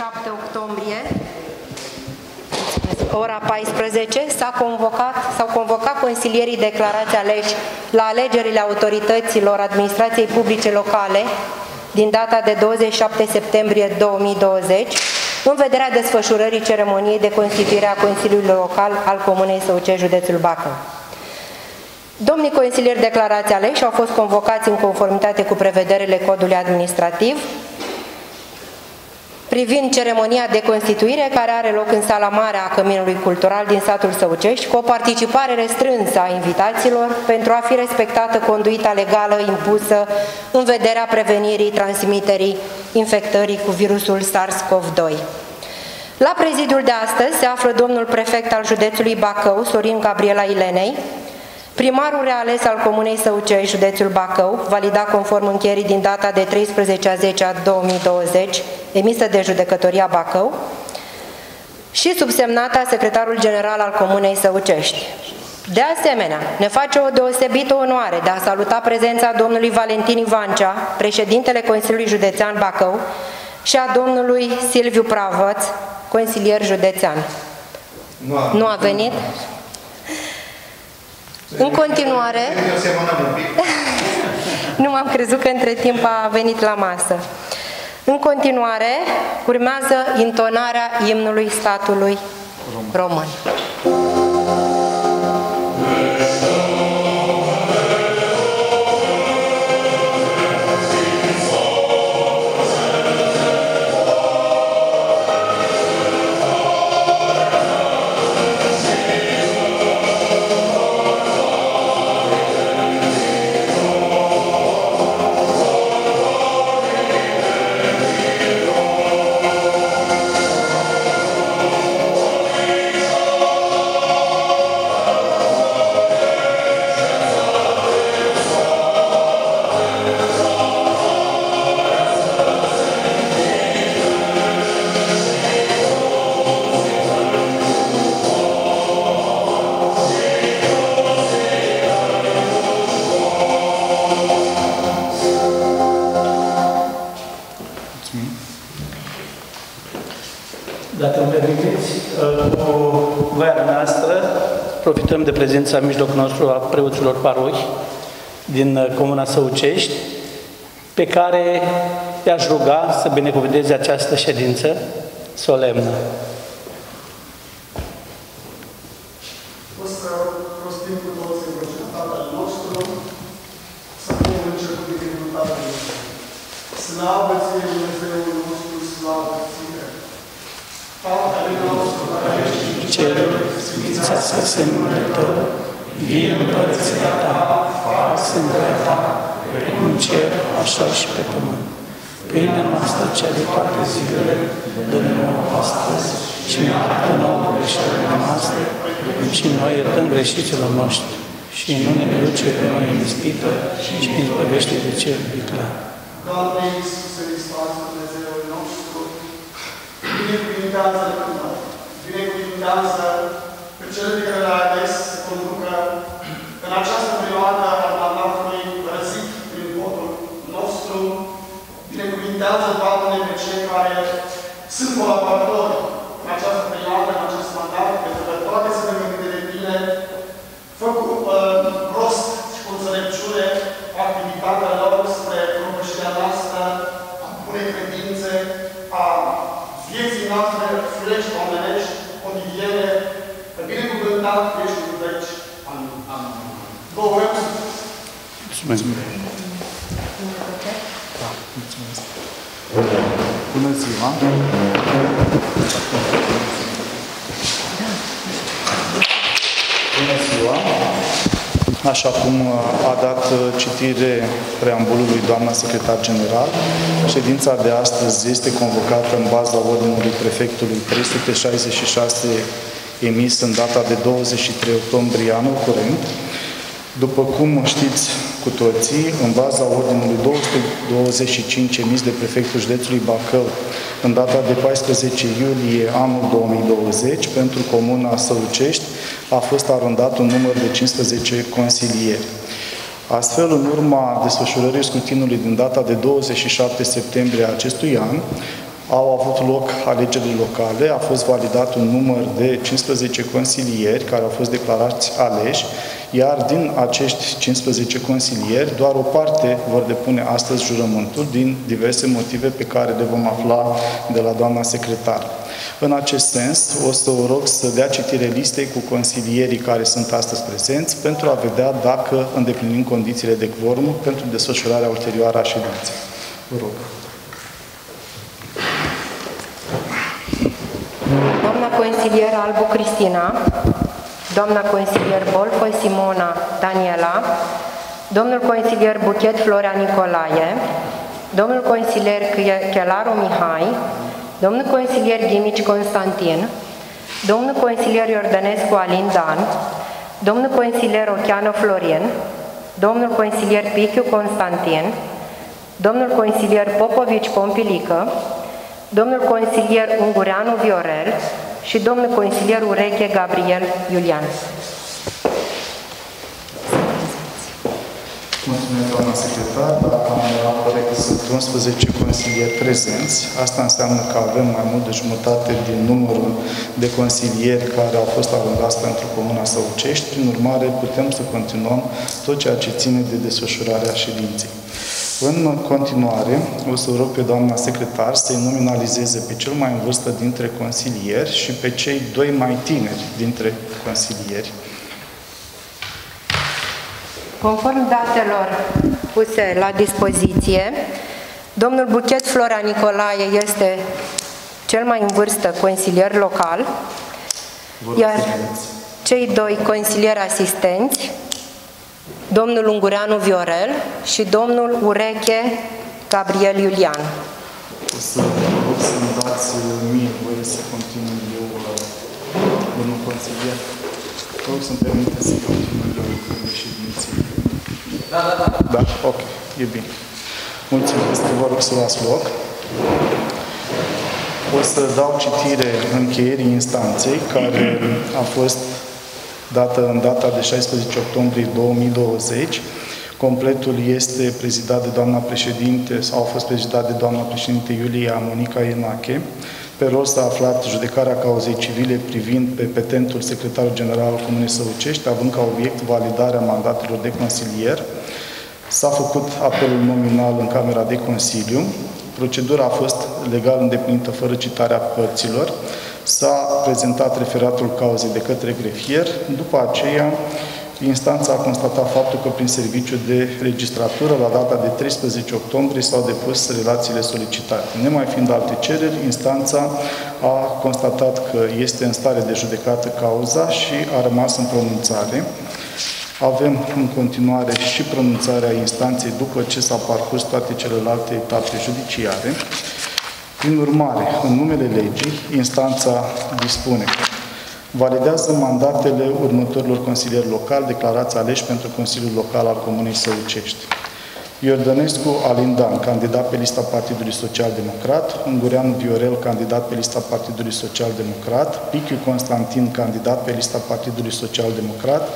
astăzi, 27 octombrie, ora 14, s-a convocat, s-au convocat consilierii declarați aleși la alegerile autorităților administrației publice locale din data de 27 septembrie 2020, în vederea desfășurării ceremoniei de constituire a Consiliului Local al Comunei Săuce, județul Bacău. Domnii consilieri declarați aleși au fost convocați în conformitate cu prevederile codului administrativ privind ceremonia de constituire care are loc în sala mare a Căminului Cultural din satul Săucești cu o participare restrânsă a invitaților pentru a fi respectată conduita legală impusă în vederea prevenirii transmiterii infectării cu virusul SARS-CoV-2. La prezidiul de astăzi se află domnul prefect al județului Bacău, Sorin Gabriela Ilenei, Primarul reales al Comunei Săucei, județul Bacău, validat conform încheierii din data de 13 a 10 a 2020, emisă de judecătoria Bacău, și subsemnata secretarul general al Comunei Săucești. De asemenea, ne face o deosebită onoare de a saluta prezența domnului Valentin Ivancea, președintele Consiliului Județean Bacău, și a domnului Silviu Pravăț, consilier județean. Nu a, nu a venit? În continuare, nu m-am crezut că între timp a venit la masă. În continuare, urmează intonarea imnului statului român. Profităm de prezența în mijlocul nostru a preoților parohi din uh, Comuna Săucești, pe care i-aș ruga să binecuvânteze această ședință solemnă. Greșiților noștri și nu ne duce pe noi în ispită și ne izbăvește de cel viclean. Doamne Iisuse Hristos, Dumnezeul nostru, binecuvintează pe noi, binecuvintează pe cel pe care l-a ales să conducă în această perioadă a mandatului răzit prin votul nostru, binecuvintează, Doamne, pe cei care sunt colaboratori în această perioadă, în acest mandat, pentru că toate sunt gândite de tine, făcut uh, rost și cu înțelepciune activitatea lor spre propășirea noastră a bunei credințe, a vieții noastre firești, omenești, cotidiene, binecuvântat ești în veci. Amin. Amin. Vă urăm Mulțumesc. Da, mulțumesc. Bună ziua! Bună Așa cum a dat citire preambulului doamna secretar general, ședința de astăzi este convocată în baza ordinului prefectului 366 emis în data de 23 octombrie anul curent. După cum știți cu toții, în baza ordinului 225 emis de prefectul județului Bacău în data de 14 iulie anul 2020 pentru Comuna Săucești, a fost arondat un număr de 15 consilieri. Astfel, în urma desfășurării scrutinului din data de 27 septembrie acestui an, au avut loc alegerile locale, a fost validat un număr de 15 consilieri care au fost declarați aleși, iar din acești 15 consilieri, doar o parte vor depune astăzi jurământul din diverse motive pe care le vom afla de la doamna secretar. În acest sens, o să o rog să dea citire listei cu consilierii care sunt astăzi prezenți pentru a vedea dacă îndeplinim condițiile de quorum pentru desfășurarea ulterioară a ședinței. Vă rog. Doamna consilier Albu Cristina, doamna consilier Bolfo Simona Daniela, domnul consilier Buchet Florea Nicolae, domnul consilier Chelaru Mihai, domnul consilier Ghimici Constantin, domnul consilier Iordănescu Alin Dan, domnul consilier Ocheană Florin, domnul consilier Pichiu Constantin, domnul consilier Popovici Pompilică, domnul consilier Ungureanu Viorel și domnul consilier Ureche Gabriel Iulian. Mulțumesc, doamna secretar. Dacă am erat corect, sunt 11 consilieri prezenți. Asta înseamnă că avem mai mult de jumătate din numărul de consilieri care au fost alungați pentru Comuna Săucești. Prin urmare, putem să continuăm tot ceea ce ține de desfășurarea ședinței. În continuare, o să rog pe doamna secretar să-i nominalizeze pe cel mai în vârstă dintre consilieri și pe cei doi mai tineri dintre consilieri. Conform datelor puse la dispoziție, domnul Buchet Flora Nicolae este cel mai în vârstă consilier local, iar cei doi consilieri asistenți, domnul Ungureanu Viorel și domnul Ureche Gabriel Iulian. O să rog să-mi dați mie voie să continui eu, domnul consilier. Rog să-mi permite să continui eu lucrurile ședinței. Da, da, da. Da? Ok, e bine. Mulțumesc, vă rog să luați loc. O să dau citire încheierii instanței, care a fost dată în data de 16 octombrie 2020. Completul este prezidat de doamna președinte, sau a fost prezidat de doamna președinte Iulia Monica Ienache. Pe rol s-a aflat judecarea cauzei civile privind pe petentul secretar general al Comunei Săucești, având ca obiect validarea mandatelor de consilier. S-a făcut apelul nominal în Camera de Consiliu. Procedura a fost legal îndeplinită fără citarea părților. S-a prezentat referatul cauzei de către grefier. După aceea, instanța a constatat faptul că prin serviciu de registratură, la data de 13 octombrie, s-au depus relațiile solicitate. Nemai fiind alte cereri, instanța a constatat că este în stare de judecată cauza și a rămas în pronunțare. Avem în continuare și pronunțarea instanței după ce s-a parcurs toate celelalte etape judiciare. Prin urmare, în numele legii, instanța dispune. Validează mandatele următorilor consilieri locali declarați aleși pentru Consiliul Local al Comunei Săucești. Iordănescu Alindan, candidat pe lista Partidului Social Democrat, Ungureanu Viorel, candidat pe lista Partidului Social Democrat, Pichiu Constantin, candidat pe lista Partidului Social Democrat,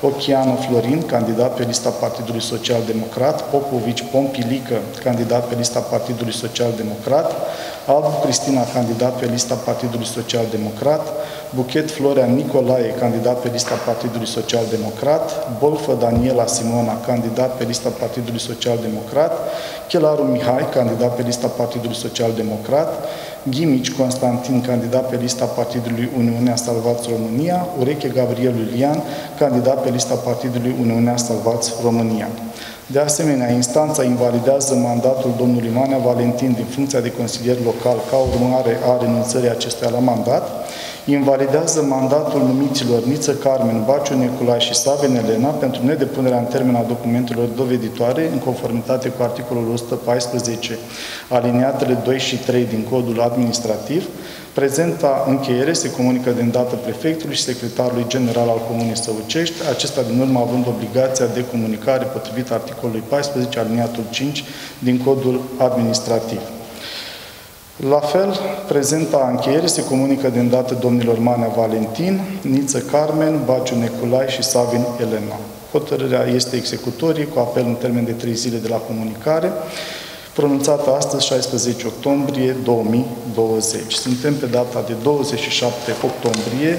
Ochiano Florin, candidat pe lista Partidului Social Democrat, Popovici Pompilică, candidat pe lista Partidului Social Democrat, Albu Cristina, candidat pe lista Partidului Social Democrat, Buchet Florea Nicolae, candidat pe lista Partidului Social Democrat, Bolfă Daniela Simona, candidat pe lista Partidului Social Democrat, Chelaru Mihai, candidat pe lista Partidului Social Democrat, Ghimici Constantin, candidat pe lista Partidului Uniunea Salvați România, Ureche Gabriel Iulian, candidat pe lista Partidului Uniunea Salvați România. De asemenea, instanța invalidează mandatul domnului Manea Valentin din funcția de consilier local ca urmare a renunțării acestuia la mandat, invalidează mandatul numiților Niță Carmen, Baciu Nicolae și Saven Elena pentru nedepunerea în termen a documentelor doveditoare în conformitate cu articolul 114 aliniatele 2 și 3 din codul administrativ. Prezenta încheiere se comunică de îndată prefectului și secretarului general al Comunei Săucești, acesta din urmă având obligația de comunicare potrivit articolului 14 aliniatul 5 din codul administrativ. La fel, prezenta încheiere se comunică de îndată domnilor Manea Valentin, Niță Carmen, Baciu Neculai și Savin Elena. Hotărârea este executorie cu apel în termen de trei zile de la comunicare. Pronunțată astăzi, 16 octombrie 2020. Suntem pe data de 27 octombrie,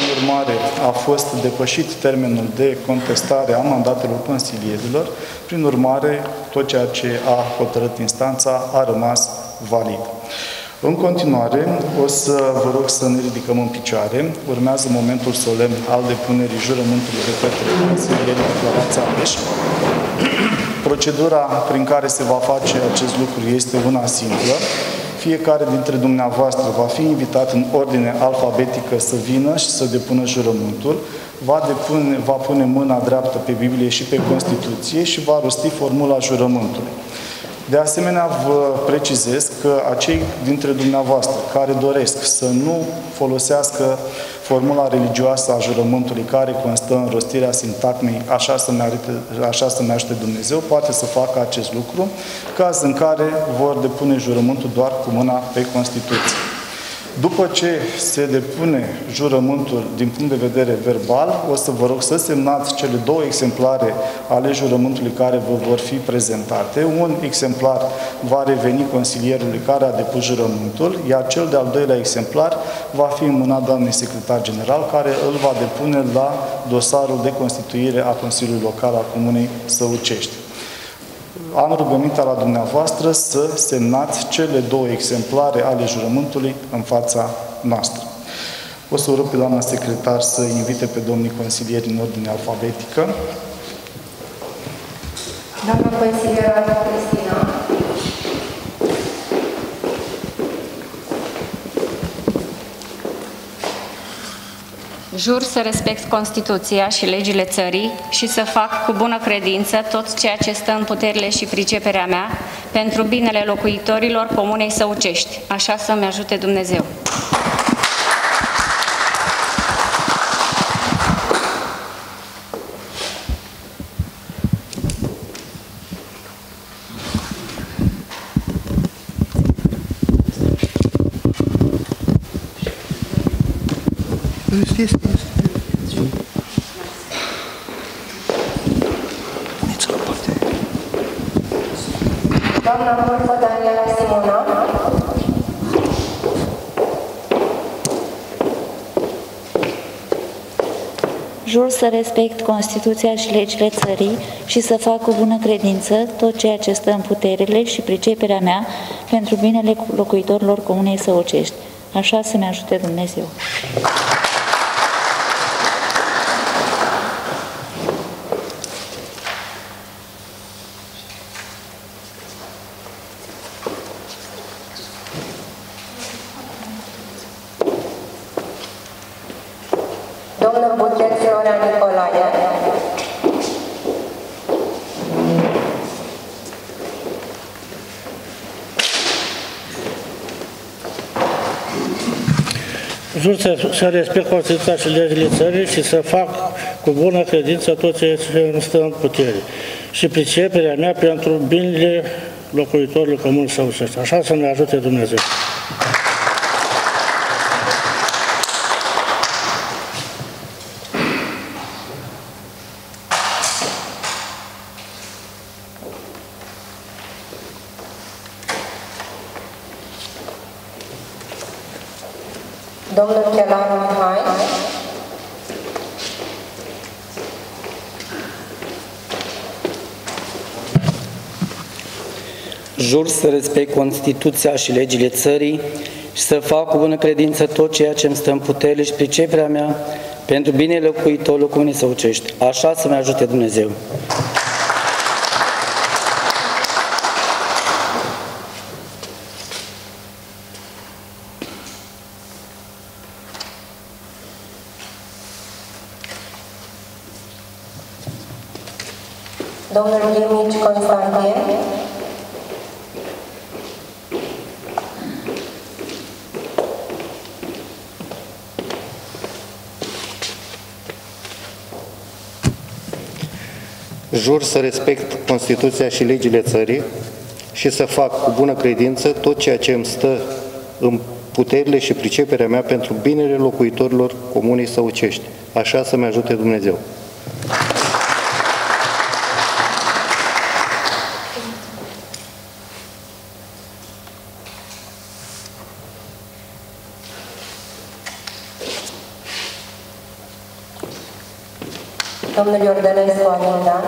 în urmare a fost depășit termenul de contestare a mandatelor consilierilor, prin urmare tot ceea ce a hotărât instanța a rămas valid. În continuare, o să vă rog să ne ridicăm în picioare. Urmează momentul solemn al depunerii jurământului de către consilierii declarația APEș. Procedura prin care se va face acest lucru este una simplă. Fiecare dintre dumneavoastră va fi invitat în ordine alfabetică să vină și să depună jurământul, va, depune, va pune mâna dreaptă pe Biblie și pe Constituție și va rosti formula jurământului. De asemenea, vă precizez că acei dintre dumneavoastră care doresc să nu folosească formula religioasă a jurământului care constă în rostirea sintagmei așa să ne, arite, așa să ne ajute Dumnezeu, poate să facă acest lucru, caz în care vor depune jurământul doar cu mâna pe Constituție. După ce se depune jurământul din punct de vedere verbal, o să vă rog să semnați cele două exemplare ale jurământului care vă vor fi prezentate. Un exemplar va reveni consilierului care a depus jurământul, iar cel de-al doilea exemplar va fi în mâna doamnei secretar general, care îl va depune la dosarul de constituire a Consiliului Local al Comunei Săucești am rugămintea la dumneavoastră să semnați cele două exemplare ale jurământului în fața noastră. O să rog pe doamna secretar să invite pe domnii consilieri în ordine alfabetică. Doamna consilieră Cristina. Jur să respect Constituția și legile țării și să fac cu bună credință tot ceea ce stă în puterile și priceperea mea pentru binele locuitorilor Comunei Săucești. Așa să-mi ajute Dumnezeu. Jur să respect Constituția și legile țării și să fac cu bună credință tot ceea ce stă în puterile și priceperea mea pentru binele locuitorilor Comunei Săucești. Așa să-mi ajute Dumnezeu. Jur să, să respect Constituția și legile țării și să fac cu bună credință tot ce îmi stă în putere și priceperea mea pentru binele locuitorilor comun sau Așa să ne ajute Dumnezeu. Domnul Chelaru Mihai. Jur să respect Constituția și legile țării și să fac cu bună credință tot ceea ce îmi stă în putere și priceperea mea pentru binele locuitorilor Comunei Săucești. Așa să-mi ajute Dumnezeu. Domnul Ghimici Constantin. Jur să respect Constituția și legile țării și să fac cu bună credință tot ceea ce îmi stă în puterile și priceperea mea pentru binele locuitorilor Comunei Săucești. Așa să-mi ajute Dumnezeu. Domnul Iordănescu Alindan.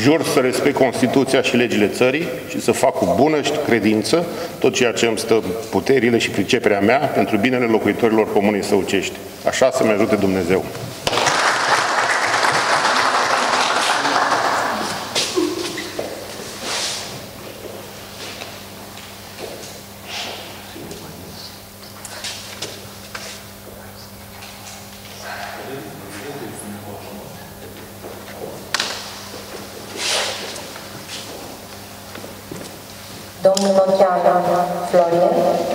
Jur să respect Constituția și legile țării și să fac cu bună credință tot ceea ce îmi stă puterile și priceperea mea pentru binele locuitorilor Comunei Săucești. Așa să-mi ajute Dumnezeu. Domnul Ocheanu Florin.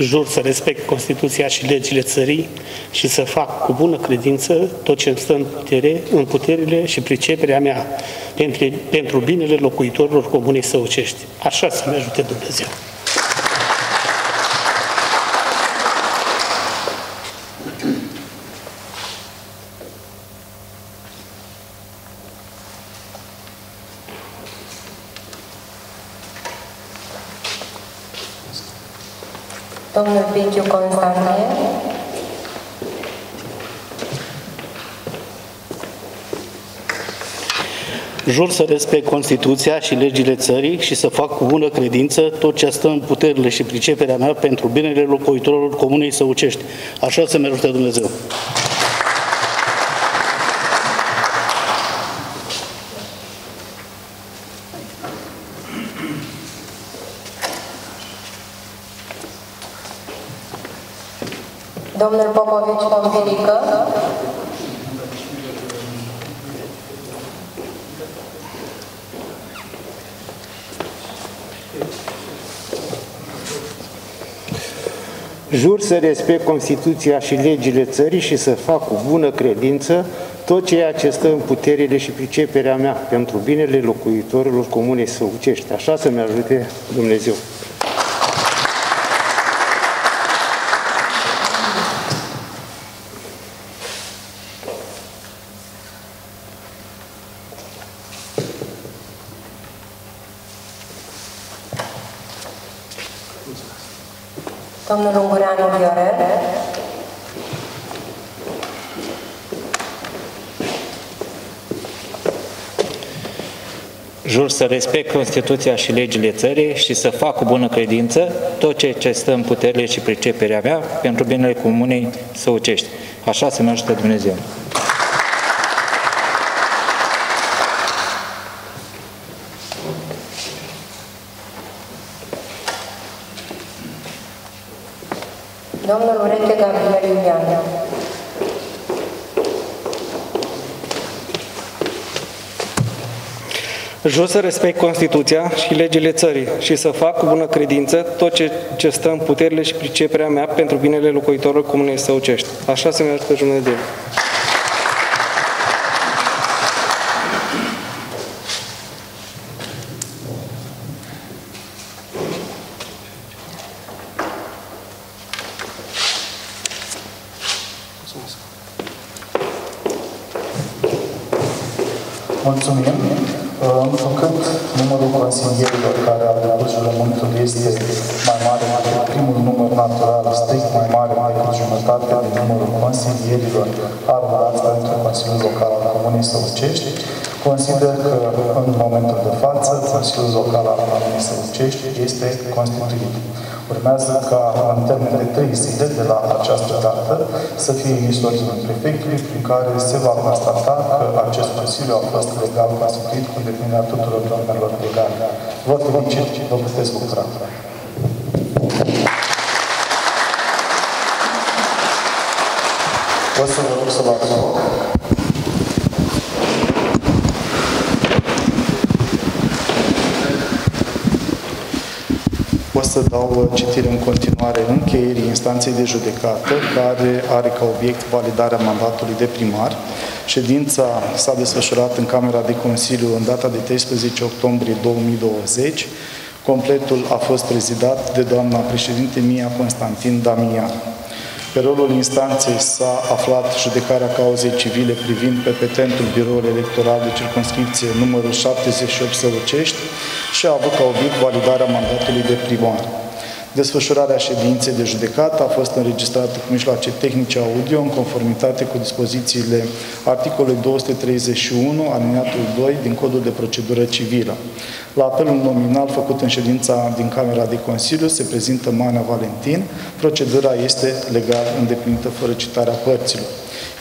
Jur să respect Constituția și legile țării și să fac cu bună credință tot ce îmi stă în putere, în puterile și priceperea mea pentru, pentru binele locuitorilor Comunei Săucești. Așa să-mi ajute Dumnezeu. Domnul Bigiu Constantin. Jur să respect Constituția și legile țării și să fac cu bună credință tot ce stă în puterile și priceperea mea pentru binele locuitorilor Comunei Săucești. Așa să-mi ajute Dumnezeu. Domnul Popovici Pompirică. Jur să respect Constituția și legile țării și să fac cu bună credință tot ceea ce stă în puterile și priceperea mea pentru binele locuitorilor comunei Săucești. Așa să-mi ajute Dumnezeu. Domnul Ungureanu Viorel. Jur să respect Constituția și legile țării și să fac cu bună credință tot ceea ce stă în puterile și priceperea mea pentru binele comunei Săucești. Așa să-mi ajută Dumnezeu. Domnul Ureche Gabriel Iulian. Jur să respect Constituția și legile țării și să fac cu bună credință tot ce, ce stă în puterile și priceperea mea pentru binele locuitorilor Comunei Săucești. Așa să-mi ajute Dumnezeu. Consider că în momentul de față Consiliul Local al Comunei Săucești este constituit. Urmează ca în termen de trei zile de la această dată să fie emis ordinul prefectului prin care se va constata că acest Consiliu a fost legal constituit cu îndeplinirea tuturor normelor legale. Vă felicit, vă puteți bucura. O să vă rog să luați loc. O să dau citire în continuare încheierii instanței de judecată, care are ca obiect validarea mandatului de primar. Ședința s-a desfășurat în Camera de Consiliu în data de 13 octombrie 2020. Completul a fost prezidat de doamna președinte Mia Constantin Damian. Pe rolul instanței s-a aflat judecarea cauzei civile privind pe petentul biroului electoral de circunscripție numărul 78 Săucești și a avut ca obiect validarea mandatului de primar. Desfășurarea ședinței de judecată a fost înregistrată cu mijloace tehnice audio în conformitate cu dispozițiile articolului 231, aliniatul 2 din Codul de Procedură Civilă. La apelul nominal făcut în ședința din Camera de Consiliu se prezintă Mana Valentin. Procedura este legal îndeplinită fără citarea părților.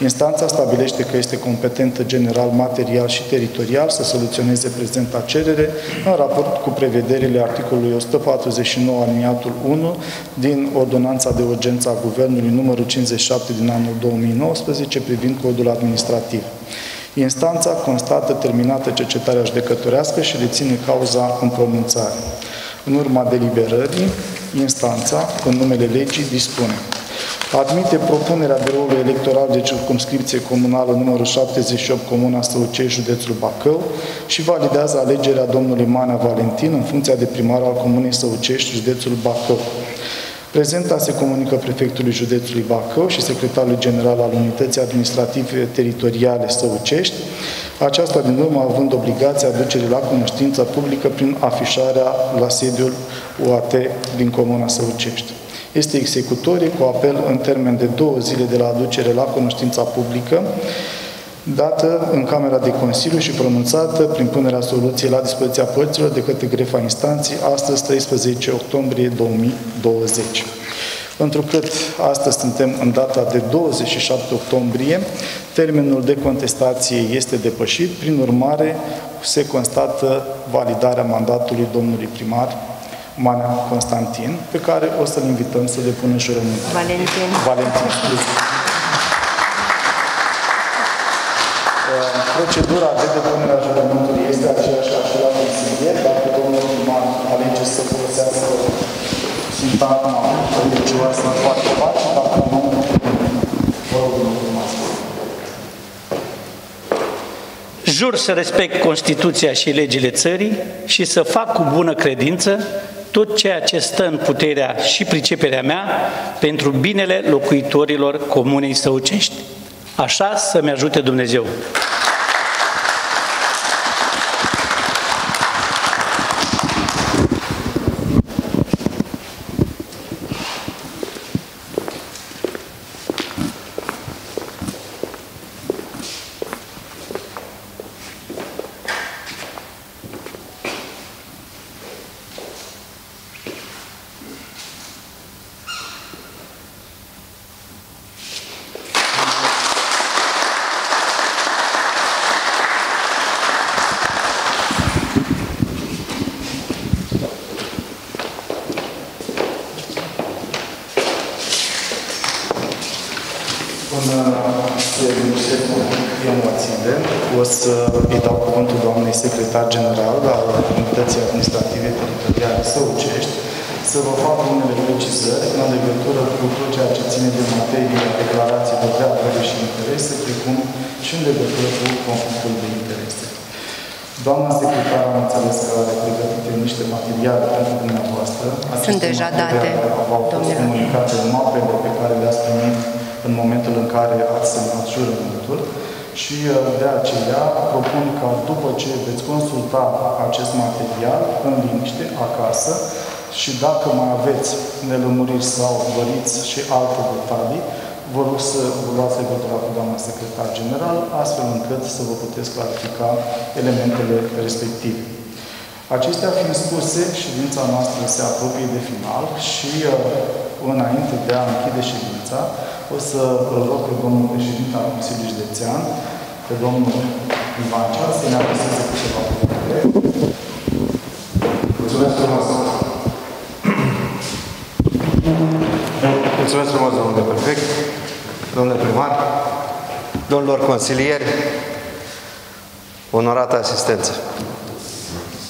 Instanța stabilește că este competentă general, material și teritorial să soluționeze prezenta cerere în raport cu prevederile articolului 149 aliniatul 1 din Ordonanța de Urgență a Guvernului numărul 57 din anul 2019 privind codul administrativ. Instanța constată terminată cercetarea judecătorească și deține cauza în pronunțare. În urma deliberării, instanța, în numele legii, dispune admite propunerea Biroului Electoral de Circumscripție Comunală numărul 78, Comuna Săucei, județul Bacău și validează alegerea domnului Manea Valentin în funcția de primar al Comunei Săucești, județul Bacău. Prezenta se comunică prefectului județului Bacău și secretarului general al Unității Administrative Teritoriale Săucești, aceasta din urmă având obligația aducerii la cunoștință publică prin afișarea la sediul UAT din Comuna Săucești este executorie cu apel în termen de două zile de la aducere la cunoștința publică, dată în Camera de Consiliu și pronunțată prin punerea soluției la dispoziția părților de către grefa instanții astăzi 13 octombrie 2020. Întrucât astăzi suntem în data de 27 octombrie, termenul de contestație este depășit, prin urmare se constată validarea mandatului domnului primar Mana Constantin, pe care o să-l invităm să depună jurământul. Valentin. Valentin. Procedura de depunere a jurământului este aceeași ca și la consilier, dacă domnul primar alege să folosească sintagma religioasă foarte face, dacă nu, vă rog, Jur să respect Constituția și legile țării și să fac cu bună credință tot ceea ce stă în puterea și priceperea mea pentru binele locuitorilor Comunei Săucești. Așa să-mi ajute Dumnezeu. Să îi dau cuvântul doamnei secretar general al Unității Administrative Teritoriale Săucești să vă fac unele precizări în legătură cu tot ceea ce ține de materie, declarații de drepturi și interese, precum și în legătură cu conflictul de interese. Doamna secretar am înțeles că are pregătite niște materiale pentru dumneavoastră. Aceste Sunt deja date, au fost comunicate în mapele pe care le-ați primit în momentul în care ați semnat jurământul și uh, de aceea propun ca după ce veți consulta acest material în liniște acasă și dacă mai aveți nelămuriri sau doriți și alte detalii, vă rog să vă luați legătura cu doamna secretar general, astfel încât să vă puteți clarifica elementele respective. Acestea fiind spuse, ședința noastră se apropie de final și uh, înainte de a închide ședința, o să îl rog pe domnul președinte al Consiliului Județean, pe domnul Ivancea, să ne adreseze cu ceva cuvinte. Mulțumesc frumos! Mulțumesc frumos, domnule prefect, domnule primar, domnilor consilieri, onorată asistență.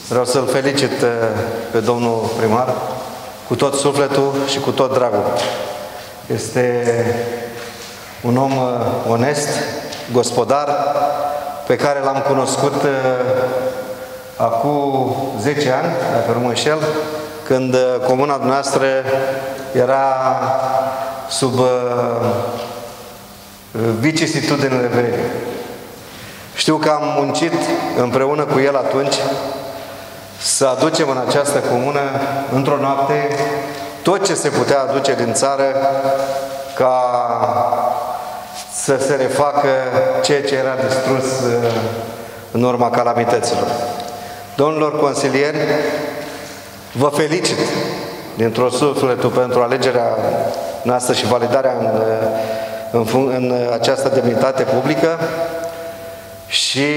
Vreau să-l felicit uh, pe domnul primar cu tot sufletul și cu tot dragul. Este un om uh, onest, gospodar, pe care l-am cunoscut uh, acum 10 ani, dacă nu mă înșel, când uh, comuna noastră era sub uh, vicisitudinile verii. Știu că am muncit împreună cu el atunci să aducem în această comună, într-o noapte, tot ce se putea aduce din țară ca să se refacă ceea ce era distrus uh, în urma calamităților. Domnilor consilieri, vă felicit dintr-o sufletul pentru alegerea noastră și validarea în, uh, în, în această demnitate publică și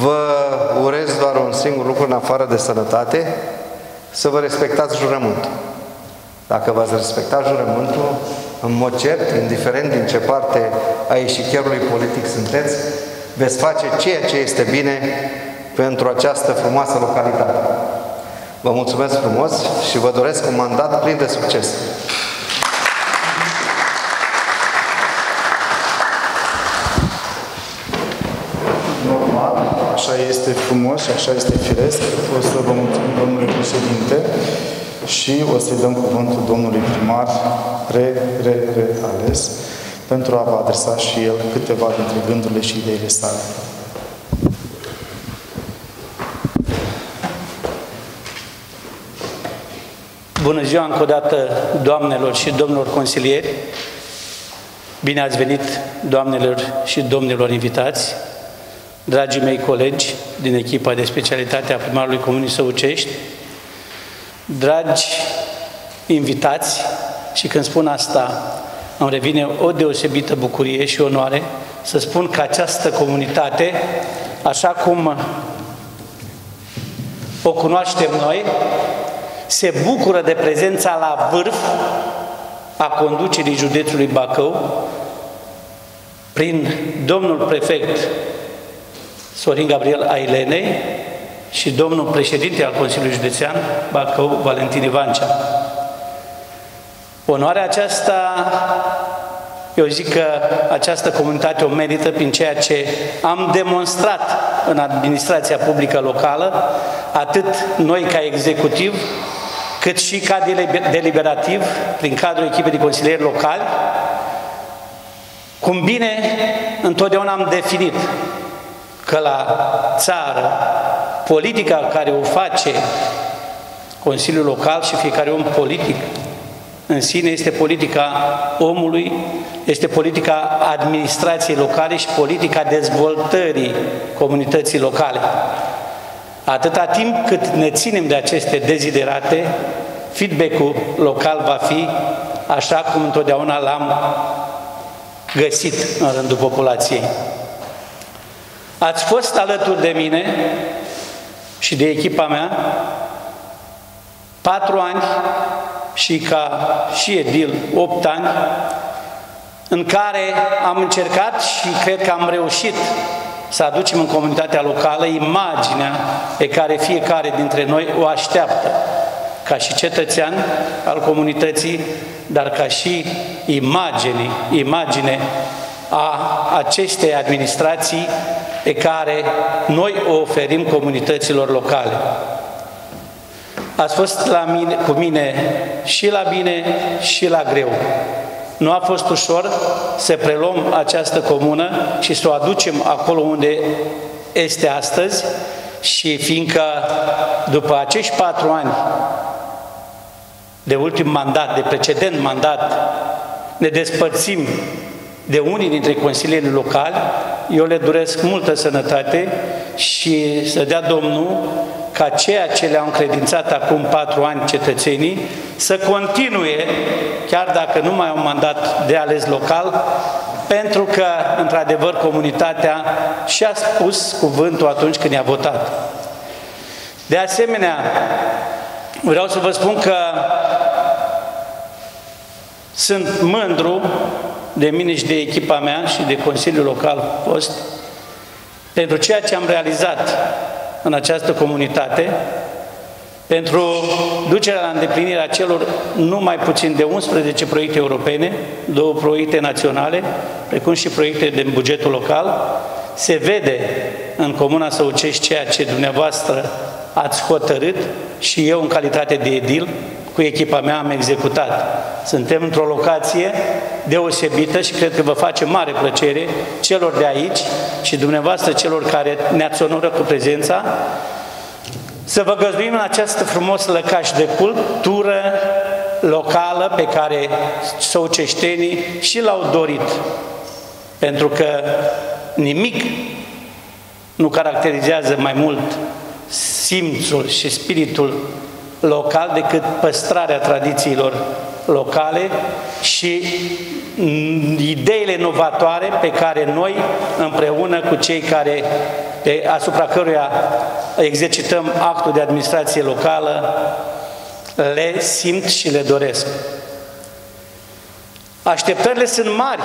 vă urez doar un singur lucru în afară de sănătate, să vă respectați jurământul. Dacă v-ați respectat jurământul, în mod cert, indiferent din ce parte a ieșicherului politic sunteți, veți face ceea ce este bine pentru această frumoasă localitate. Vă mulțumesc frumos și vă doresc un mandat plin de succes. Așa este frumos și așa este firesc. O să vă mulțumim, domnule președinte, și o să-i dăm cuvântul domnului primar, re, re, re, ales, pentru a vă adresa și el câteva dintre gândurile și ideile sale. Bună ziua încă o dată, doamnelor și domnilor consilieri. Bine ați venit, doamnelor și domnilor invitați, dragii mei colegi din echipa de specialitate a primarului Comunii Săucești, dragi invitați, și când spun asta, îmi revine o deosebită bucurie și onoare să spun că această comunitate, așa cum o cunoaștem noi, se bucură de prezența la vârf a conducerii județului Bacău prin domnul prefect Sorin Gabriel Ailenei și domnul președinte al Consiliului Județean Bacău, Valentin Ivancea. Onoarea aceasta, eu zic că această comunitate o merită prin ceea ce am demonstrat în administrația publică locală, atât noi ca executiv, cât și ca deliberativ, prin cadrul echipei de consilieri locali, cum bine întotdeauna am definit că la țară politica care o face Consiliul Local și fiecare om politic în sine este politica omului, este politica administrației locale și politica dezvoltării comunității locale. Atâta timp cât ne ținem de aceste deziderate, feedback-ul local va fi așa cum întotdeauna l-am găsit în rândul populației. Ați fost alături de mine și de echipa mea patru ani și ca și edil opt ani în care am încercat și cred că am reușit să aducem în comunitatea locală imaginea pe care fiecare dintre noi o așteaptă ca și cetățean al comunității, dar ca și imagine, imagine a acestei administrații pe care noi o oferim comunităților locale. Ați fost la mine, cu mine și la bine și la greu. Nu a fost ușor să preluăm această comună și să o aducem acolo unde este astăzi și fiindcă după acești patru ani de ultim mandat, de precedent mandat, ne despărțim de unii dintre consilierii locali, eu le doresc multă sănătate și să dea Domnul ca ceea ce le-au încredințat acum patru ani cetățenii să continue, chiar dacă nu mai au mandat de ales local, pentru că, într-adevăr, comunitatea și-a spus cuvântul atunci când i-a votat. De asemenea, vreau să vă spun că sunt mândru de mine și de echipa mea și de Consiliul Local Post pentru ceea ce am realizat în această comunitate, pentru ducerea la îndeplinirea celor nu mai puțin de 11 proiecte europene, două proiecte naționale, precum și proiecte din bugetul local, se vede în Comuna Săucești ceea ce dumneavoastră ați hotărât și eu în calitate de edil, cu echipa mea am executat. Suntem într-o locație deosebită și cred că vă face mare plăcere celor de aici și dumneavoastră celor care ne-ați onorat cu prezența să vă găzduim în această frumos lăcaș de cultură locală pe care săuceștenii și l-au dorit. Pentru că nimic nu caracterizează mai mult simțul și spiritul local decât păstrarea tradițiilor locale și ideile inovatoare pe care noi, împreună cu cei care, pe, asupra căruia exercităm actul de administrație locală, le simt și le doresc. Așteptările sunt mari.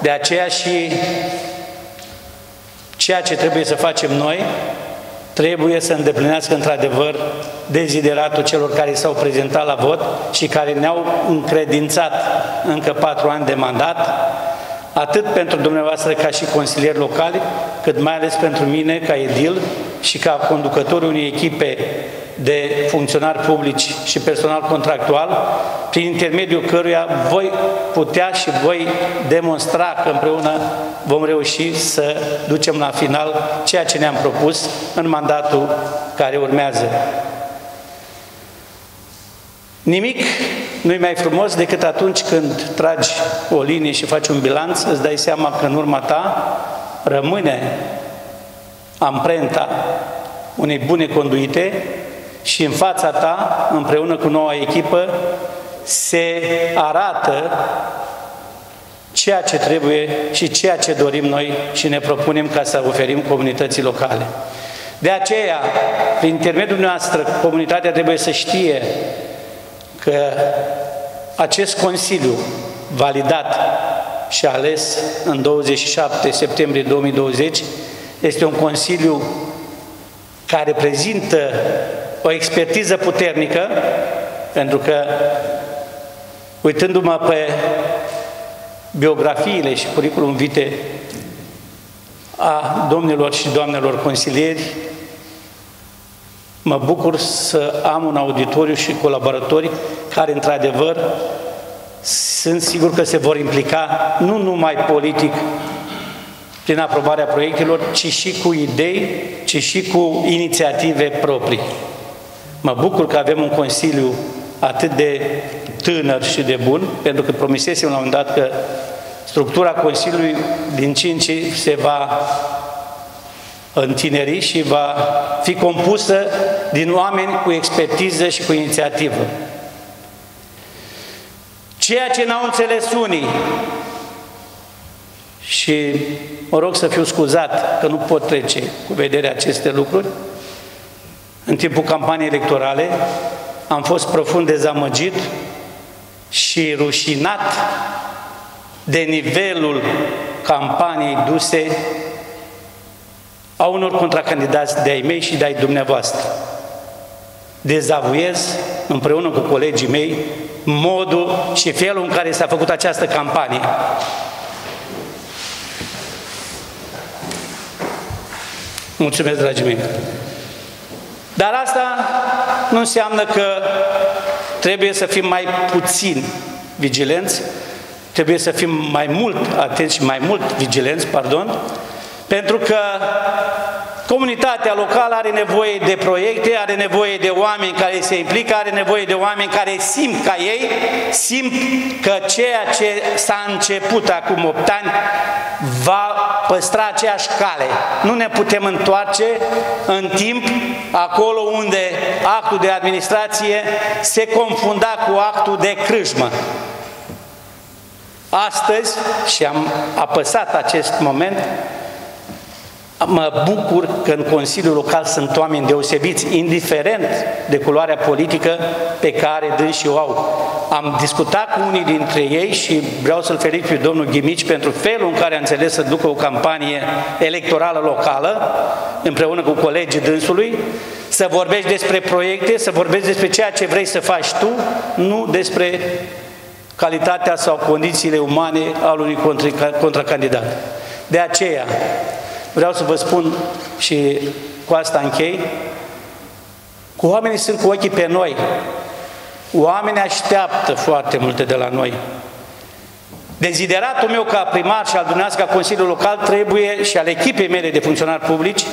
De aceea și ceea ce trebuie să facem noi trebuie să îndeplinească într-adevăr dezideratul celor care s-au prezentat la vot și care ne-au încredințat încă patru ani de mandat, atât pentru dumneavoastră ca și consilieri locali, cât mai ales pentru mine ca edil și ca conducătorul unei echipe de funcționari publici și personal contractual, prin intermediul căruia voi putea și voi demonstra că împreună vom reuși să ducem la final ceea ce ne-am propus în mandatul care urmează. Nimic nu-i mai frumos decât atunci când tragi o linie și faci un bilanț, îți dai seama că în urma ta rămâne amprenta unei bune conduite și în fața ta, împreună cu noua echipă, se arată ceea ce trebuie și ceea ce dorim noi și ne propunem ca să oferim comunității locale. De aceea, prin intermediul noastră, comunitatea trebuie să știe că acest Consiliu validat și ales în 27 septembrie 2020 este un Consiliu care prezintă o expertiză puternică, pentru că uitându-mă pe biografiile și curriculum vitae a domnilor și doamnelor consilieri, mă bucur să am un auditoriu și colaboratori care, într-adevăr, sunt sigur că se vor implica nu numai politic prin aprobarea proiectelor, ci și cu idei, ci și cu inițiative proprii. Mă bucur că avem un Consiliu atât de tânăr și de bun, pentru că promisesem la un moment dat că structura Consiliului din 5 se va întineri și va fi compusă din oameni cu expertiză și cu inițiativă. Ceea ce n-au înțeles unii și mă rog să fiu scuzat că nu pot trece cu vederea aceste lucruri, în timpul campaniei electorale am fost profund dezamăgit și rușinat de nivelul campaniei duse a unor contracandidați de ai mei și de ai dumneavoastră. Dezavuiez împreună cu colegii mei modul și felul în care s-a făcut această campanie. Mulțumesc, dragii mei! Dar asta nu înseamnă că trebuie să fim mai puțin vigilenți, trebuie să fim mai mult atenți și mai mult vigilenți, pardon, pentru că Comunitatea locală are nevoie de proiecte, are nevoie de oameni care se implică, are nevoie de oameni care simt ca ei, simt că ceea ce s-a început acum 8 ani va păstra aceeași cale. Nu ne putem întoarce în timp acolo unde actul de administrație se confunda cu actul de crâșmă. Astăzi, și am apăsat acest moment, Mă bucur că în Consiliul Local sunt oameni deosebiți, indiferent de culoarea politică pe care dânsii o au. Am discutat cu unii dintre ei și vreau să-l felicit pe domnul Ghimici pentru felul în care a înțeles să ducă o campanie electorală locală, împreună cu colegii dânsului, să vorbești despre proiecte, să vorbești despre ceea ce vrei să faci tu, nu despre calitatea sau condițiile umane al unui contracandidat. De aceea, Vreau să vă spun și cu asta închei, Cu oamenii sunt cu ochii pe noi. Oamenii așteaptă foarte multe de la noi. Dezideratul meu ca primar și al dumneavoastră ca Consiliul Local trebuie și al echipei mele de funcționari publici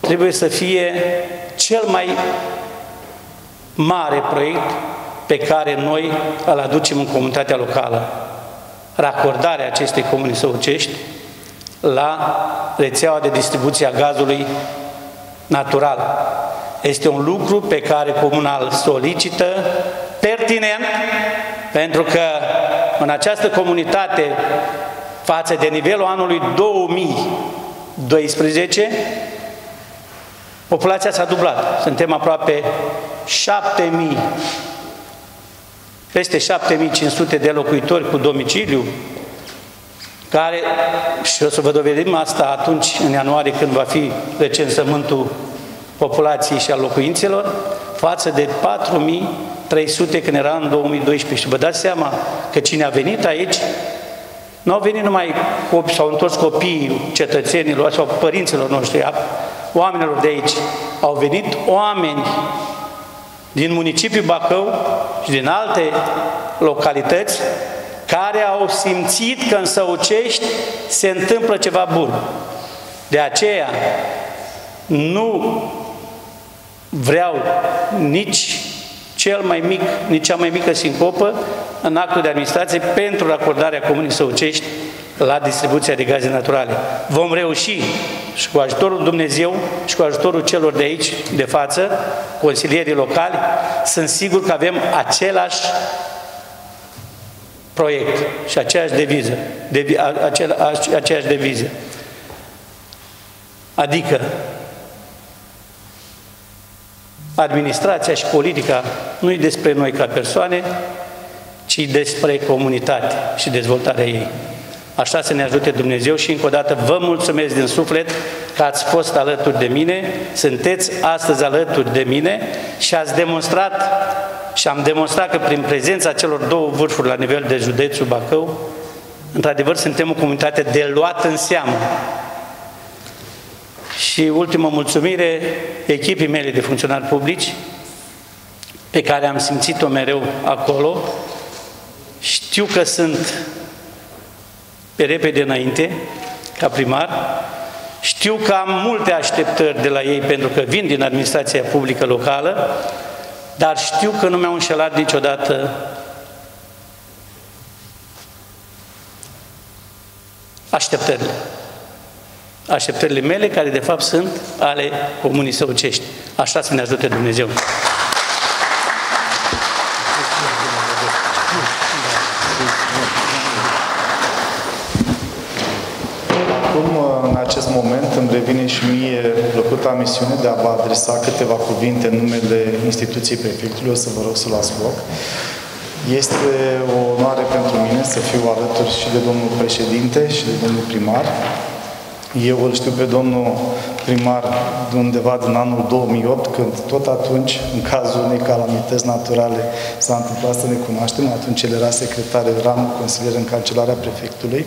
trebuie să fie cel mai mare proiect pe care noi îl aducem în comunitatea locală. Racordarea acestei comuni săucești la rețeaua de distribuție a gazului natural. Este un lucru pe care comunal solicită pertinent pentru că în această comunitate față de nivelul anului 2012 populația s-a dublat. Suntem aproape 7000 peste 7500 de locuitori cu domiciliu care, și o să vă dovedim asta atunci, în ianuarie, când va fi recensământul populației și a locuințelor, față de 4300 când era în 2012. Și vă dați seama că cine a venit aici, nu au venit numai copii, s-au întors copiii cetățenilor sau părinților noștri, oamenilor de aici. Au venit oameni din municipiul Bacău și din alte localități care au simțit că în Săucești se întâmplă ceva bun. De aceea nu vreau nici cel mai mic, nici cea mai mică sincopă în actul de administrație pentru racordarea Comunii Săucești la distribuția de gaze naturale. Vom reuși și cu ajutorul Dumnezeu și cu ajutorul celor de aici, de față, consilierii locali, sunt sigur că avem același proiect și aceeași deviză, de, acela, aceeași deviză. Adică administrația și politica nu e despre noi ca persoane, ci despre comunitate și dezvoltarea ei. Așa să ne ajute Dumnezeu și încă o dată vă mulțumesc din suflet că ați fost alături de mine, sunteți astăzi alături de mine și ați demonstrat și am demonstrat că prin prezența celor două vârfuri la nivel de județul Bacău, într-adevăr suntem o comunitate de luat în seamă. Și ultimă mulțumire echipii mele de funcționari publici, pe care am simțit-o mereu acolo. Știu că sunt pe repede înainte, ca primar. Știu că am multe așteptări de la ei pentru că vin din administrația publică locală, dar știu că nu mi-au înșelat niciodată așteptările. Așteptările mele, care de fapt sunt ale comunii săucești. Așa să ne ajute Dumnezeu. Acest moment îmi revine și mie plăcuta misiune de a vă adresa câteva cuvinte în numele instituției prefectului. O să vă rog să luați loc. Este o onoare pentru mine să fiu alături și de domnul președinte și de domnul primar. Eu îl știu pe domnul primar de undeva din anul 2008, când tot atunci, în cazul unei calamități naturale, s-a întâmplat să ne cunoaștem. Atunci el era secretar, eram consilier în cancelarea prefectului.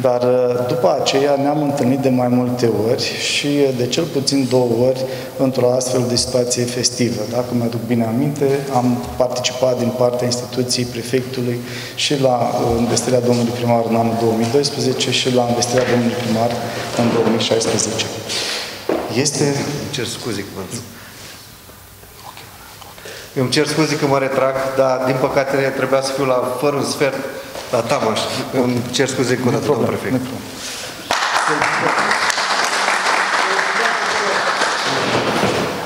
Dar uh, după aceea ne-am întâlnit de mai multe ori și uh, de cel puțin două ori într-o astfel de situație festivă. Dacă mi-aduc bine aminte, am participat din partea instituției prefectului și la uh, investirea domnului primar în anul 2012 și la investirea domnului primar în 2016. Este... Îmi cer scuze că mă... Îmi cer scuze că mă retrag, dar din păcate trebuia să fiu la fără un sfert la Tamaș. Îmi cer scuze cu dată, domnul prefect.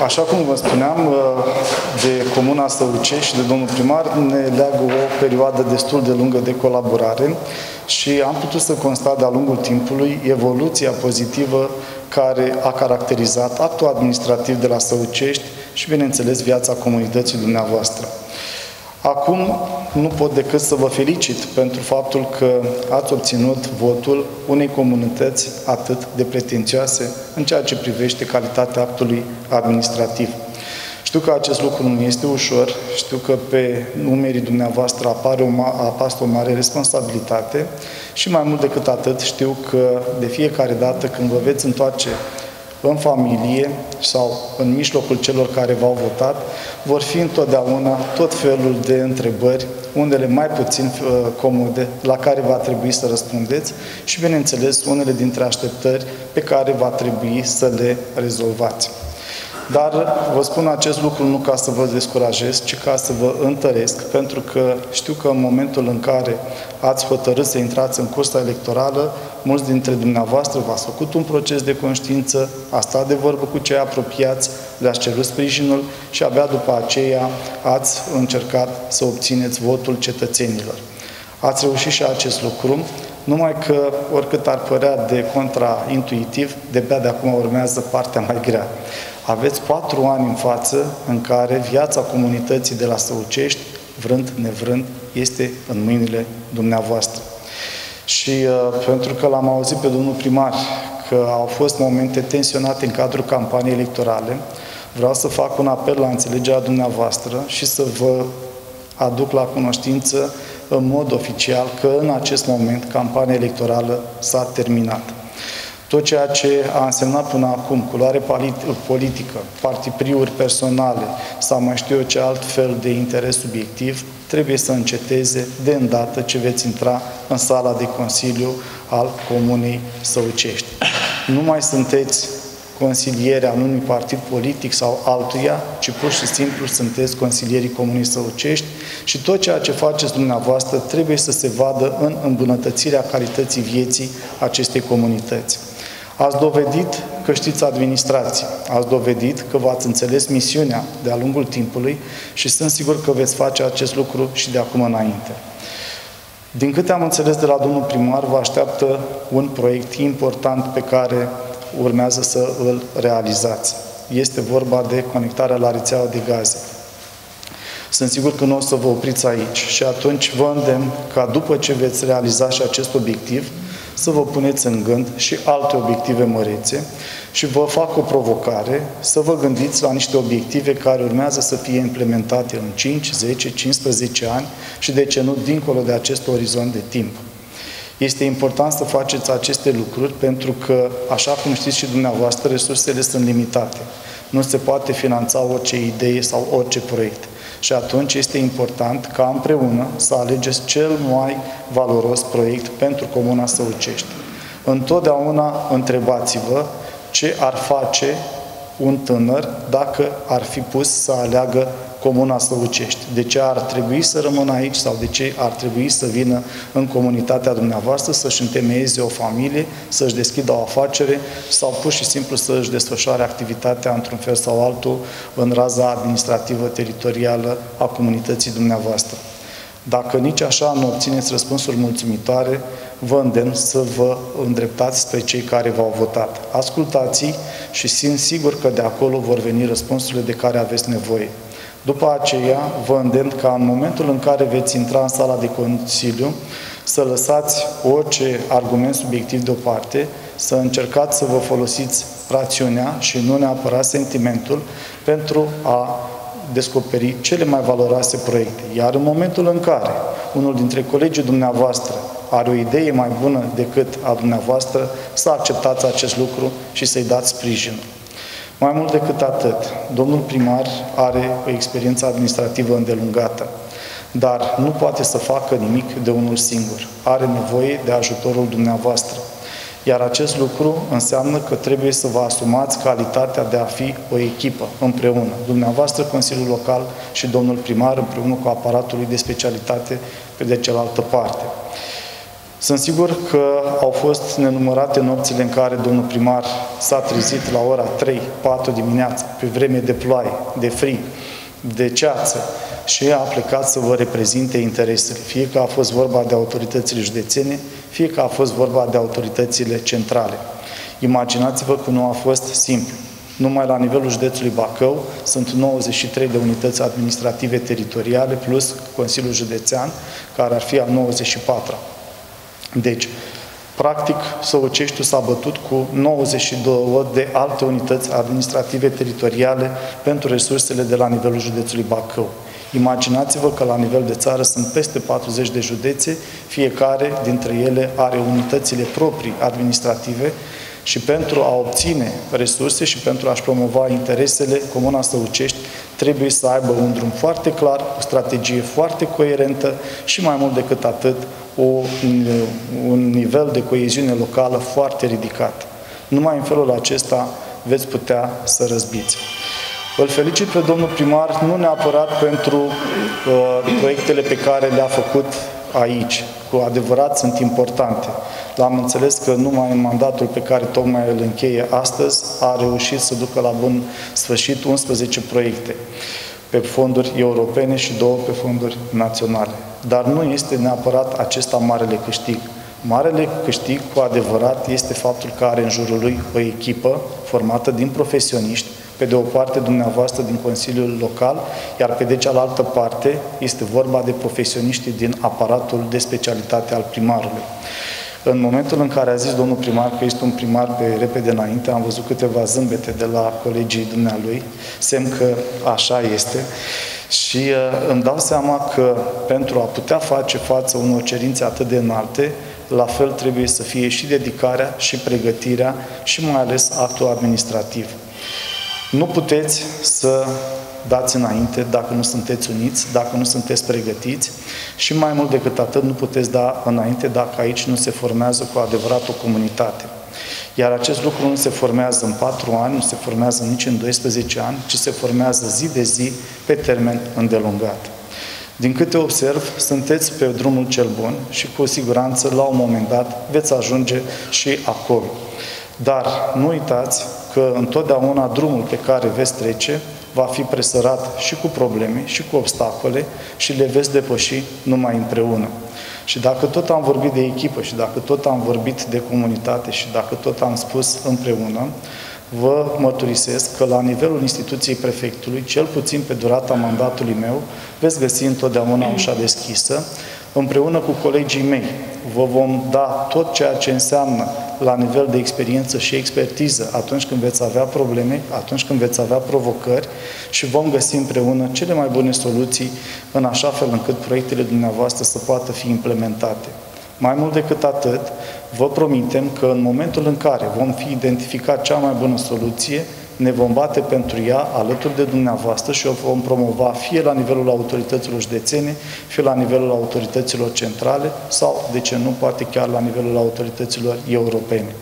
Așa cum vă spuneam, uh, de Comuna Săucești și de domnul primar ne leagă o perioadă destul de lungă de colaborare și am putut să constat de-a lungul timpului evoluția pozitivă care a caracterizat actul administrativ de la Săucești și, bineînțeles, viața comunității dumneavoastră. Acum nu pot decât să vă felicit pentru faptul că ați obținut votul unei comunități atât de pretențioase în ceea ce privește calitatea actului administrativ. Știu că acest lucru nu este ușor, știu că pe numerii dumneavoastră apare o, apasă o mare responsabilitate și mai mult decât atât știu că de fiecare dată când vă veți întoarce în familie sau în mijlocul celor care v-au votat, vor fi întotdeauna tot felul de întrebări, unele mai puțin uh, comode, la care va trebui să răspundeți și, bineînțeles, unele dintre așteptări pe care va trebui să le rezolvați. Dar vă spun acest lucru nu ca să vă descurajez, ci ca să vă întăresc, pentru că știu că în momentul în care ați hotărât să intrați în cursa electorală, mulți dintre dumneavoastră v-ați făcut un proces de conștiință, a stat de vorbă cu cei apropiați, le-ați cerut sprijinul și abia după aceea ați încercat să obțineți votul cetățenilor. Ați reușit și acest lucru, numai că, oricât ar părea de contraintuitiv, de-abia de acum urmează partea mai grea. Aveți patru ani în față în care viața comunității de la Săucești, vrând, nevrând, este în mâinile dumneavoastră. Și uh, pentru că l-am auzit pe domnul primar că au fost momente tensionate în cadrul campaniei electorale, vreau să fac un apel la înțelegerea dumneavoastră și să vă aduc la cunoștință în mod oficial că în acest moment campania electorală s-a terminat. Tot ceea ce a însemnat până acum culoare politică, partipriuri personale sau mai știu eu ce alt fel de interes subiectiv, trebuie să înceteze de îndată ce veți intra în sala de Consiliu al Comunei Săucești. Nu mai sunteți consilieri al unui partid politic sau altuia, ci pur și simplu sunteți consilierii Comunei Săucești și tot ceea ce faceți dumneavoastră trebuie să se vadă în îmbunătățirea calității vieții acestei comunități. Ați dovedit că știți administrație, ați dovedit că v-ați înțeles misiunea de-a lungul timpului și sunt sigur că veți face acest lucru și de acum înainte. Din câte am înțeles de la domnul primar, vă așteaptă un proiect important pe care urmează să îl realizați. Este vorba de conectarea la rețeaua de gaze. Sunt sigur că nu o să vă opriți aici și atunci vă îndemn ca după ce veți realiza și acest obiectiv, să vă puneți în gând și alte obiective mărețe și vă fac o provocare să vă gândiți la niște obiective care urmează să fie implementate în 5, 10, 15 ani și de ce nu dincolo de acest orizont de timp. Este important să faceți aceste lucruri pentru că, așa cum știți și dumneavoastră, resursele sunt limitate. Nu se poate finanța orice idee sau orice proiect. Și atunci este important ca împreună să alegeți cel mai valoros proiect pentru Comuna Săucești. Întotdeauna întrebați-vă ce ar face un tânăr dacă ar fi pus să aleagă Comuna Slăucești. De ce ar trebui să rămână aici sau de ce ar trebui să vină în comunitatea dumneavoastră să-și întemeieze o familie, să-și deschidă o afacere sau pur și simplu să-și desfășoare activitatea într-un fel sau altul în raza administrativă teritorială a comunității dumneavoastră. Dacă nici așa nu obțineți răspunsuri mulțumitoare, vă îndemn să vă îndreptați spre cei care v-au votat. Ascultați și simt sigur că de acolo vor veni răspunsurile de care aveți nevoie. După aceea, vă îndemn ca în momentul în care veți intra în sala de Consiliu, să lăsați orice argument subiectiv deoparte, să încercați să vă folosiți rațiunea și nu neapărat sentimentul pentru a descoperi cele mai valoroase proiecte. Iar în momentul în care unul dintre colegii dumneavoastră are o idee mai bună decât a dumneavoastră, să acceptați acest lucru și să-i dați sprijin. Mai mult decât atât, domnul primar are o experiență administrativă îndelungată, dar nu poate să facă nimic de unul singur. Are nevoie de ajutorul dumneavoastră. Iar acest lucru înseamnă că trebuie să vă asumați calitatea de a fi o echipă împreună. Dumneavoastră, Consiliul Local și domnul primar împreună cu aparatul de specialitate pe de cealaltă parte. Sunt sigur că au fost nenumărate nopțile în care domnul primar s-a trezit la ora 3-4 dimineața, pe vreme de ploaie, de frig, de ceață și a plecat să vă reprezinte interesele. Fie că a fost vorba de autoritățile județene, fie că a fost vorba de autoritățile centrale. Imaginați-vă că nu a fost simplu. Numai la nivelul județului Bacău sunt 93 de unități administrative teritoriale plus Consiliul Județean, care ar fi al 94 -a. Deci, practic, Săuceștiul s-a bătut cu 92 de alte unități administrative teritoriale pentru resursele de la nivelul județului Bacău. Imaginați-vă că la nivel de țară sunt peste 40 de județe, fiecare dintre ele are unitățile proprii administrative Și pentru a obține resurse și pentru a-și promova interesele, Comuna Săucești trebuie să aibă un drum foarte clar, o strategie foarte coerentă și mai mult decât atât, o, un nivel de coeziune locală foarte ridicat. Numai în felul acesta veți putea să răzbiți. Îl felicit pe domnul primar, nu neapărat pentru uh, proiectele pe care le-a făcut aici. Cu adevărat sunt importante. L-am înțeles că numai în mandatul pe care tocmai îl încheie astăzi a reușit să ducă la bun sfârșit 11 proiecte pe fonduri europene și două pe fonduri naționale. Dar nu este neapărat acesta marele câștig. Marele câștig, cu adevărat, este faptul că are în jurul lui o echipă formată din profesioniști, pe de o parte dumneavoastră din Consiliul Local, iar pe de cealaltă parte este vorba de profesioniști din aparatul de specialitate al primarului. În momentul în care a zis domnul primar că este un primar pe repede înainte, am văzut câteva zâmbete de la colegii dumnealui, semn că așa este. Și uh, îmi dau seama că pentru a putea face față unor cerințe atât de înalte, la fel trebuie să fie și dedicarea, și pregătirea, și mai ales actul administrativ. Nu puteți să dați înainte dacă nu sunteți uniți, dacă nu sunteți pregătiți și mai mult decât atât nu puteți da înainte dacă aici nu se formează cu adevărat o comunitate. Iar acest lucru nu se formează în 4 ani, nu se formează nici în 12 ani, ci se formează zi de zi pe termen îndelungat. Din câte observ, sunteți pe drumul cel bun și cu siguranță la un moment dat veți ajunge și acolo. Dar nu uitați că întotdeauna drumul pe care veți trece va fi presărat și cu probleme și cu obstacole și le veți depăși numai împreună. Și dacă tot am vorbit de echipă și dacă tot am vorbit de comunitate și dacă tot am spus împreună, vă mărturisesc că la nivelul instituției prefectului, cel puțin pe durata mandatului meu, veți găsi întotdeauna ușa deschisă, împreună cu colegii mei. Vă vom da tot ceea ce înseamnă la nivel de experiență și expertiză atunci când veți avea probleme, atunci când veți avea provocări și vom găsi împreună cele mai bune soluții în așa fel încât proiectele dumneavoastră să poată fi implementate. Mai mult decât atât, vă promitem că în momentul în care vom fi identificat cea mai bună soluție, ne vom bate pentru ea alături de dumneavoastră și o vom promova fie la nivelul autorităților județene, fie la nivelul autorităților centrale sau, de ce nu, poate chiar la nivelul autorităților europene.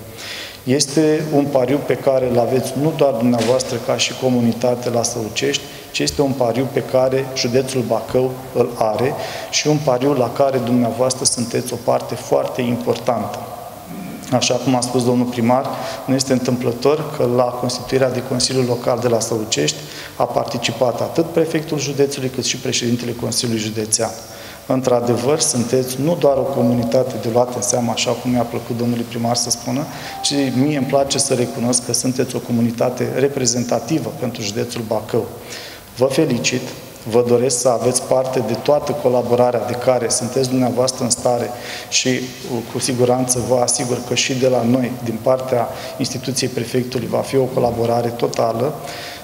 Este un pariu pe care îl aveți nu doar dumneavoastră ca și comunitate la Săucești, ci este un pariu pe care județul Bacău îl are și un pariu la care dumneavoastră sunteți o parte foarte importantă. Așa cum a spus domnul primar, nu este întâmplător că la constituirea de Consiliul Local de la Săucești a participat atât prefectul județului cât și președintele Consiliului Județean. Într-adevăr, sunteți nu doar o comunitate de luat în seamă, așa cum mi-a plăcut domnului primar să spună, ci mie îmi place să recunosc că sunteți o comunitate reprezentativă pentru județul Bacău. Vă felicit, vă doresc să aveți parte de toată colaborarea de care sunteți dumneavoastră în stare și cu siguranță vă asigur că și de la noi, din partea instituției prefectului, va fi o colaborare totală.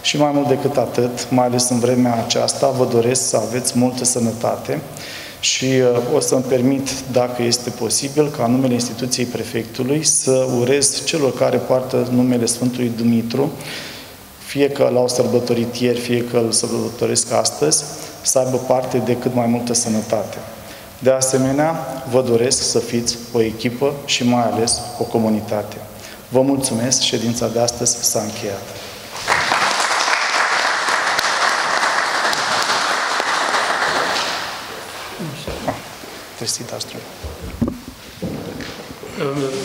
Și mai mult decât atât, mai ales în vremea aceasta, vă doresc să aveți multă sănătate și uh, o să-mi permit, dacă este posibil, ca numele instituției prefectului să urez celor care poartă numele Sfântului Dumitru fie că l-au sărbătorit ieri, fie că îl sărbătoresc astăzi, să aibă parte de cât mai multă sănătate. De asemenea, vă doresc să fiți o echipă și mai ales o comunitate. Vă mulțumesc, ședința de astăzi s-a încheiat.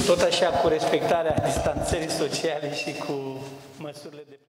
Tot așa, cu respectarea distanțării sociale și cu măsurile de